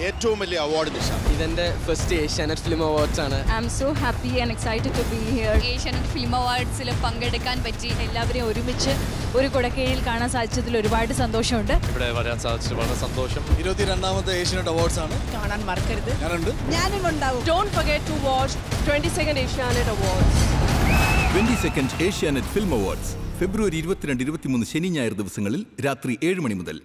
ഏറ്റവും വലിയ അവാർഡ് നിഷ ഇതെന്റെ ഫസ്റ്റ് ഏഷ്യാനെറ്റ് ഫിലിം അവാർഡ്സ് ആണ്. I I'm so happy and excited to be here Asianet film അവാർഡ്സിൽ പങ്കെടുക്കാൻ പറ്റി. എല്ലാവരെയും ഒരുമിച്ച് ഒരു കുടക്കീഴിൽ കാണാൻ സാധിച്ചതിൽ ഒരുപാട് സന്തോഷമുണ്ട്. ഇവിടെ വരാൻ സാധിച്ചത് വളരെ സന്തോഷം. ഇരുപത്തിരണ്ടാമത്തെ ഏഷ്യാനെറ്റ് അവാർഡ്സ് ആണ്. കാണാൻ മറക്കരുത്. ഞാനുണ്ട്. ഞാനും ഉണ്ടാവും. Don't forget to watch twenty 22nd Asianet Awards. Twenty second Asianet film awards ഫെബ്രുവരി ഇരുപത്തിരണ്ട് ഇരുപത്തിമൂന്ന് ശനി ഞായർ ദിവസങ്ങളിൽ രാത്രി ഏഴ് മണി മുതൽ.